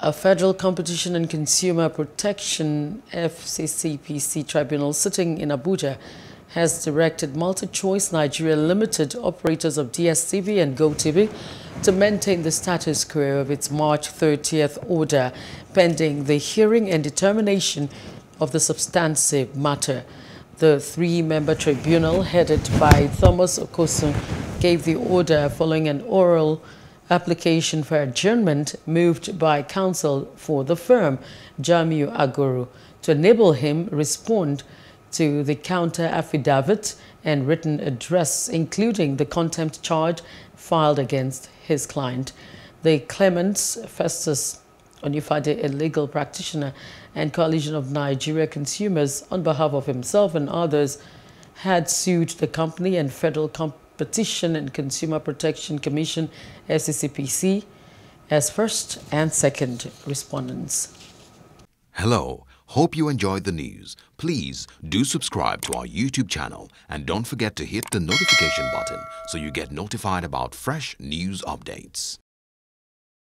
A Federal Competition and Consumer Protection FCCPC tribunal sitting in Abuja has directed MultiChoice Nigeria Limited operators of DSTV and GoTV to maintain the status quo of its March 30th order pending the hearing and determination of the substantive matter. The three-member tribunal headed by Thomas Okosun gave the order following an oral application for adjournment moved by counsel for the firm, Jamiu Aguru, to enable him respond to the counter affidavit and written address, including the contempt charge filed against his client. The claimants, Festus Onifade, a legal practitioner, and Coalition of Nigeria Consumers, on behalf of himself and others, had sued the company and federal company Competition and Consumer Protection Commission, FCCPC, as first and second respondents. Hello. Hope you enjoyed the news. Please do subscribe to our YouTube channel and don't forget to hit the notification button so you get notified about fresh news updates.